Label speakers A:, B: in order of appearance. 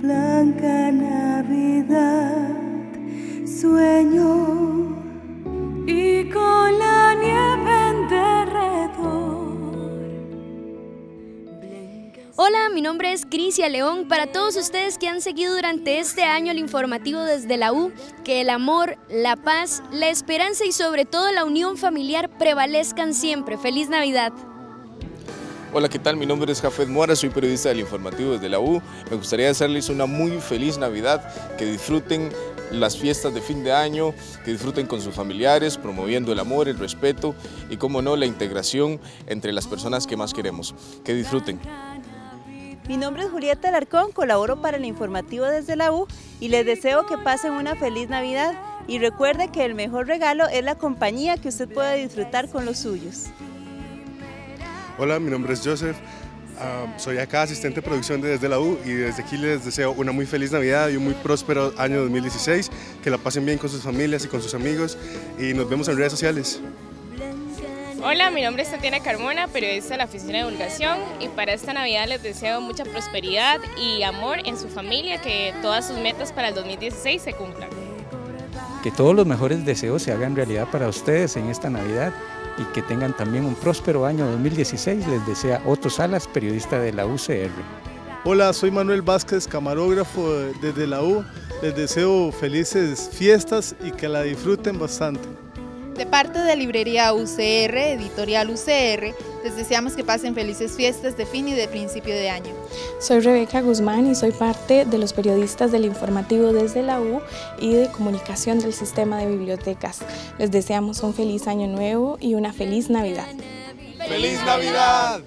A: Blanca Navidad, sueño y con la nieve en derredor.
B: Hola, mi nombre es Crisia León. Para todos ustedes que han seguido durante este año el informativo desde la U, que el amor, la paz, la esperanza y sobre todo la unión familiar prevalezcan siempre. ¡Feliz Navidad!
C: Hola, ¿qué tal? Mi nombre es Jafet Mora, soy periodista del informativo desde la U. Me gustaría desearles una muy feliz Navidad, que disfruten las fiestas de fin de año, que disfruten con sus familiares, promoviendo el amor, el respeto y, como no, la integración entre las personas que más queremos. Que disfruten.
D: Mi nombre es Julieta Alarcón, colaboro para el informativo desde la U y les deseo que pasen una feliz Navidad y recuerde que el mejor regalo es la compañía que usted puede disfrutar con los suyos.
E: Hola, mi nombre es Joseph, ah, soy acá asistente de producción de Desde la U y desde aquí les deseo una muy feliz Navidad y un muy próspero año 2016, que la pasen bien con sus familias y con sus amigos y nos vemos en redes sociales.
F: Hola, mi nombre es Tatiana Carmona, periodista de la Oficina de Divulgación y para esta Navidad les deseo mucha prosperidad y amor en su familia, que todas sus metas para el 2016 se cumplan.
G: Que todos los mejores deseos se hagan realidad para ustedes en esta Navidad y que tengan también un próspero año 2016. Les desea Otto Salas, periodista de la UCR.
H: Hola, soy Manuel Vázquez, camarógrafo desde la U. Les deseo felices fiestas y que la disfruten bastante.
I: De parte de Librería UCR, Editorial UCR, les deseamos que pasen felices fiestas de fin y de principio de año.
J: Soy Rebeca Guzmán y soy parte de los periodistas del informativo desde la U y de comunicación del sistema de bibliotecas. Les deseamos un feliz año nuevo y una feliz Navidad.
C: ¡Feliz Navidad!